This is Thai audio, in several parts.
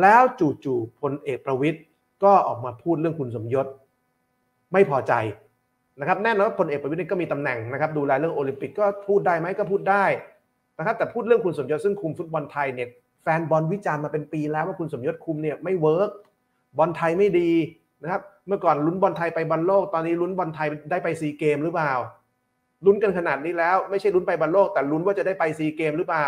แล้วจู่ๆพลเอกประวิทย์ก็ออกมาพูดเรื่องคุณสมยศ ไม่พอใจนะครับแน่นอนว่าพลเอกประวิทย์ก็มีตำแหน่งนะครับดูแลเรื่องโอลิมปิกก็พูดได้ไหมก็พูดได้นะครับแต่พูดเรื่องคุณสมยศซึ่งคุมฟุตบอลไทยเนี่ยแฟนบอลวิจารณ์มาเป็นปีแล้วว่าคุณสมยศคุมเนี่ยไม่ work บอลไทยไม่ดีนะครับเมื่อก่อนลุ้นบอลไทยไปบอลโลก ตอนนี้ลุ้นบอลไทยได้ไปซีเกมหรือเปล่าลุ้นกันขนาดนี้แล้วไม่ใช่ลุ้นไปบอลโลก แต่ลุ้นว่าจะได้ไปซีเกมหรือเปล่า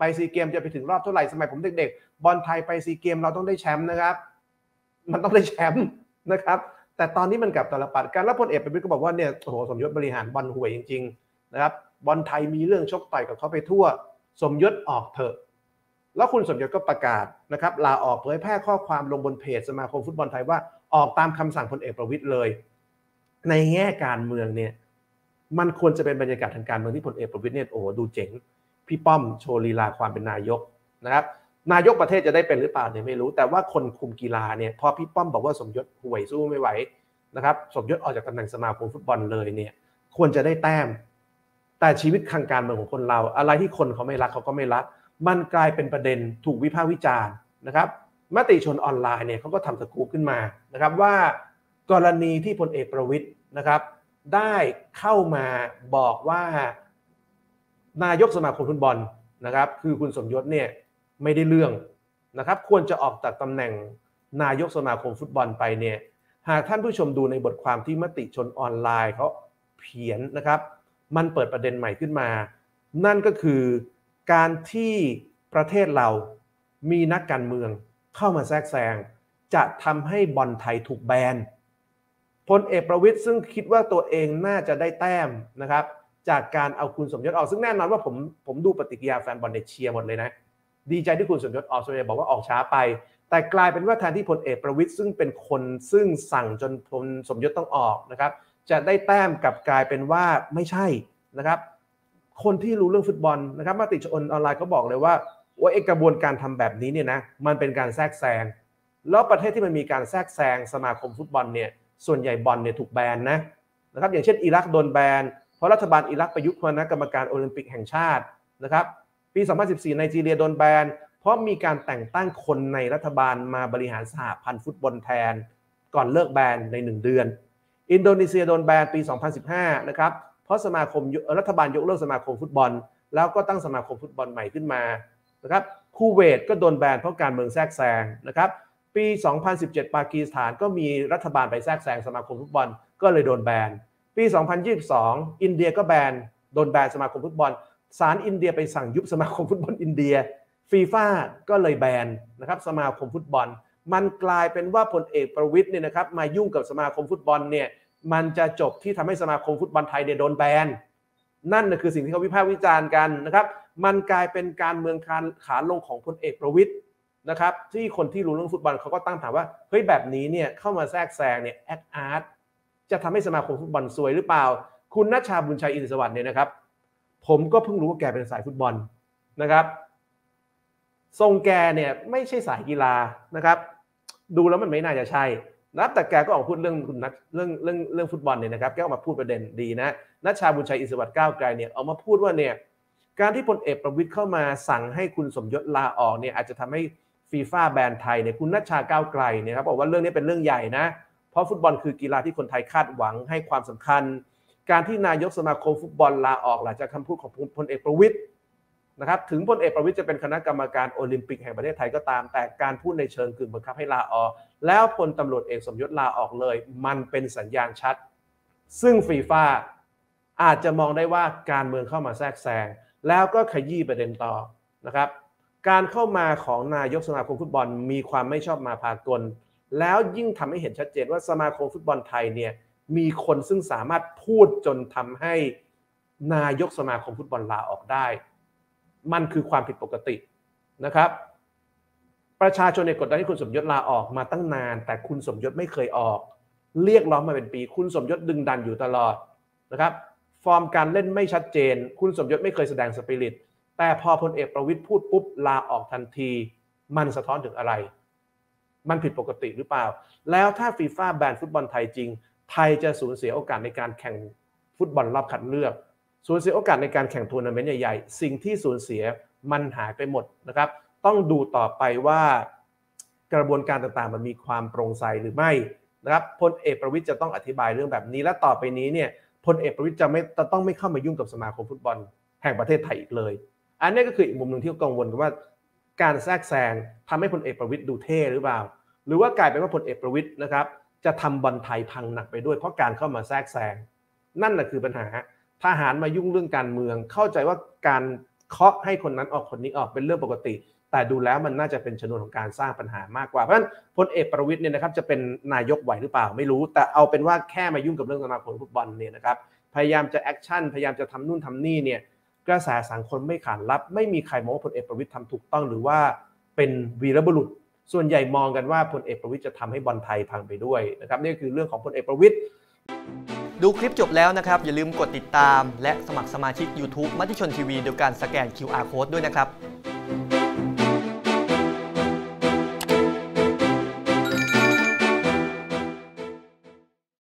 ไปซีเกมจะไปถึงรอบเท่าไหร่สมัยผมเด็กๆ บอลไทยไปซีเกมเราต้องได้แชมป์นะครับ มันต้องได้แชมป์นะครับ แต่ตอนนี้มันกลับตลปัดการแล้วพลเอกประวิตรก็บอกว่าเนี่ยโอ้โหสมยศบริหารบอลห่วยจริงๆนะครับบอลไทยมีเรื่องชกต่อยกับเขาไปทั่ว สมยศออกเถอะ แล้วคุณสมยศก็ประกาศนะครับลาออกเผยแพร่ข้อความลงบนเพจสมาคมฟุตบอลไทยว่าออกตามคำสั่งพลเอกประวิตยเลย ในแง่การเมืองเนี่ยมันควรจะเป็นบรรยากาศทางการเมืองที่พลเอกประวิตยเนี่ยโอ้ดูเจ๋ง พี่ป้อมโชว์ลีลาความเป็นนายกนะครับ นายกประเทศจะได้เป็นหรือเปล่าเนี่ยไม่รู้ แต่ว่าคนคุมกีฬาเนี่ยพอพี่ป้อมบอกว่าสมยศห่วยสู้ไม่ไหวนะครับ สมยศออกจากตำแหน่งสมาคมฟุตบอลเลยเนี่ยควรจะได้แต้ม แต่ชีวิตทางการเมืองของคนเรา อะไรที่คนเขาไม่รักเขาก็ไม่รัก มันกลายเป็นประเด็นถูกวิพากษ์วิจารณ์นะครับมติชนออนไลน์เนี่ยเขาก็ทำสกู๊ปขึ้นมานะครับว่ากรณีที่พลเอกประวิทย์นะครับ ได้เข้ามาบอกว่า นายกสมาคมฟุตบอลนะครับ คือคุณสมยศเนี่ยไม่ได้เรื่องนะครับ ควรจะออกจากตำแหน่งนายกสมาคมฟุตบอลไปเนี่ย หากท่านผู้ชมดูในบทความที่มติชนออนไลน์เขาเขียนนะครับ มันเปิดประเด็นใหม่ขึ้นมา นั่นก็คือการที่ประเทศเรามีนักการเมืองเข้ามาแทรกแซงจะทำให้บอลไทยถูกแบนพลเอกประวิทย์ซึ่งคิดว่าตัวเองน่าจะได้แต้มนะครับ จากการเอาคุณสมยศออกซึ่งแน่นอนว่าผมผมดูปฏิกิริยาแฟนบอลในเชียร์หมดเลยนะ ดีใจที่คุณสมยศออกส่วนใหญ่บอกว่าออกช้าไป แต่กลายเป็นว่าแทนที่พลเอกประวิทย์ซึ่งเป็นคนซึ่งสั่งจนพลสมยศต้องออกนะครับ จะได้แต้มกับกลายเป็นว่าไม่ใช่นะครับ คนที่รู้เรื่องฟุตบอลนะครับมาติชนออนไลน์เขาบอกเลยว่าว่าเอกระบวนการทำแบบนี้เนี่ยนะมันเป็นการแทรกแซงแล้วประเทศที่มันมีการแทรกแซงสมาคมฟุตบอลเนี่ยส่วนใหญ่บอลเนี่ยถูกแบนนะนะครับอย่างเช่นอิรักโดนแบน เพราะรัฐบาลอิรักประยุทธ์คณะกรรมการโอลิมปิกแห่งชาตินะครับ ปี 2014 ไนจีเรียโดนแบน เพราะมีการแต่งตั้งคนในรัฐบาลมาบริหารสหพันธ์ฟุตบอลแทน ก่อนเลิกแบนใน 1 เดือน อินโดนีเซียโดนแบนปี 2015 นะครับ เพราะสมาคมรัฐบาลยกเลิกสมาคมฟุตบอล แล้วก็ตั้งสมาคมฟุตบอลใหม่ขึ้นมา นะครับ คูเวตก็โดนแบนเพราะการเมืองแทรกแซงนะครับ ปี 2017 ปากีสถานก็มีรัฐบาลไปแทรกแซงสมาคมฟุตบอล ก็เลยโดนแบน ปี 2022 อินเดียก็แบนโดนแบนสมาคมฟุตบอลศาลอินเดียไปสั่งยุบสมาคมฟุตบอลอินเดียฟีฟ่าก็เลยแบนนะครับสมาคมฟุตบอล มันกลายเป็นว่าพลเอกประวิทย์เนี่ยนะครับมายุ่งกับสมาคมฟุตบอลเนี่ยมันจะจบที่ทำให้สมาคมฟุตบอลไทยเนี่ยโดนแบนนั่นคือสิ่งที่เขาวิพากษ์วิจารณ์กันนะครับ มันกลายเป็นการเมืองการขาลงของพลเอกประวิทย์นะครับ ที่คนที่รู้เรื่องฟุตบอลเขาก็ตั้งถามว่าเฮ้ยแบบนี้เนี่ยเข้ามาแทรกแซงเนี่ยแอดอาร์ต จะทำให้สมาคมฟุตบอลซวยหรือเปล่า คุณนัชชาบุญชัยอินสวัสดิ์เนี่ยนะครับ ผมก็เพิ่งรู้ว่าแกเป็นสายฟุตบอลนะครับ ทรงแกเนี่ยไม่ใช่สายกีฬานะครับ ดูแล้วมันไม่น่าจะใช่นะแต่แกก็ออกพูดเรื่องคุณนัทเรื่องเรื่องเรื่องฟุตบอลเนี่ยนะครับแกออกมาพูดประเด็นดีนะนัชชาบุญชัยอิสวัตรก้าวไกลเนี่ยออกมาพูดว่าเนี่ยการที่พลเอกประวิทย์เข้ามาสั่งให้คุณสมยศลาออกเนี่ยอาจจะทำให้ฟีฟ่าแบนไทยเนี่ยคุณนัชชาก้าวไกลเนี่ยครับบอกว่าเรื่องนี้เป็นเรื่องใหญ่นะ เพราะฟุตบอลคือกีฬาที่คนไทยคาดหวังให้ความสำคัญ การที่นายกสมาคมฟุตบอลลาออกหลังจากคำพูดของพลเอกประวิทย์นะครับถึงพลเอกประวิทย์จะเป็นคณะกรรมการโอลิมปิกแห่งประเทศไทยก็ตาม แต่การพูดในเชิงกึ่งบังคับให้ลาออก แล้วพลตำรวจเอกสมยศลาออกเลย มันเป็นสัญญาณชัด ซึ่งฟีฟ่าอาจจะมองได้ว่าการเมืองเข้ามาแทรกแซงแล้วก็ขยี้ประเด็นต่อนะครับ การเข้ามาของนายกสมาคมฟุตบอลมีความไม่ชอบมาพากล แล้วยิ่งทำให้เห็นชัดเจนว่าสมาคมฟุตบอลไทยเนี่ยมีคนซึ่งสามารถพูดจนทำให้นายกสมาคมฟุตบอลลาออกได้ มันคือความผิดปกตินะครับ ประชาชนในกดดันให้คุณสมยศลาออกมาตั้งนาน แต่คุณสมยศไม่เคยออก เรียกร้องมาเป็นปี คุณสมยศดึงดันอยู่ตลอดนะครับฟอร์มการเล่นไม่ชัดเจน คุณสมยศไม่เคยแสดงสปิริตแต่พอพลเอกประวิทย์พูดปุ๊บลาออกทันที มันสะท้อนถึงอะไร มันผิดปกติหรือเปล่า แล้วถ้าฟีฟ่าแบนฟุตบอลไทยจริง ไทยจะสูญเสียโอกาสในการแข่งฟุตบอลรอบคัดเลือกสูญเสียโอกาสในการแข่งทัวร์นาเมนต์ใหญ่ๆ สิ่งที่สูญเสียมันหายไปหมดนะครับ ต้องดูต่อไปว่ากระบวนการต่างๆ มันมีความโปร่งใสหรือไม่นะครับพลเอกประวิทย์จะต้องอธิบายเรื่องแบบนี้ และต่อไปนี้เนี่ยพลเอกประวิทย์จะไม่จะต้องไม่เข้ามายุ่งกับสมาคมฟุตบอลแห่งประเทศไทยอีกเลย อันนี้ก็คืออีกมุมหนึ่งที่กังวลกันว่า การแทรกแซงทำให้พลเอกประวิทย์ดูเท่หรือเปล่า หรือว่ากลายเป็นว่าพลเอกประวิทย์นะครับ จะทำบอลไทยพังหนักไปด้วย เพราะการเข้ามาแทรกแซงนั่นแหละคือปัญหาทหารมายุ่งเรื่องการเมือง เข้าใจว่าการเคาะให้คนนั้นออกคนนี้ออกเป็นเรื่องปกติ แต่ดูแล้วมันน่าจะเป็นชนวนของการสร้างปัญหามากกว่าเพราะฉะนั้นพลเอกประวิทย์เนี่ยนะครับจะเป็นนายกไหวหรือเปล่าไม่รู้ แต่เอาเป็นว่าแค่มายุ่งกับเรื่องสมาคมฟุตบอลเนี่ยนะครับพยายามจะ action พยายามจะทำนู่นทำนี่เนี่ย กระแสสังคมไม่ขานรับ ไม่มีใครมองว่าพลเอกประวิทย์ทำถูกต้องหรือว่าเป็นวีรบุรุษ ส่วนใหญ่มองกันว่าพลเอกประวิทย์จะทำให้บอลไทยพังไปด้วยนะครับนี่คือเรื่องของพลเอกประวิทย์ดูคลิปจบแล้วนะครับ อย่าลืมกดติดตาม และสมัครสมาชิก YouTube มติชนทีวีโดยการสแกน QR Code ด้วยนะครับ